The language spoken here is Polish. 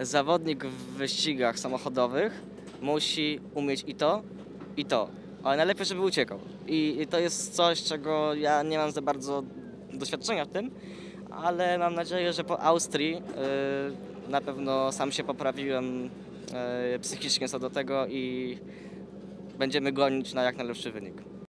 zawodnik w wyścigach samochodowych musi umieć i to, i to. Ale najlepiej, żeby uciekał. I, to jest coś, czego ja nie mam za bardzo doświadczenia w tym, ale mam nadzieję, że po Austrii y, na pewno sam się poprawiłem y, psychicznie co do tego i będziemy gonić na jak najlepszy wynik.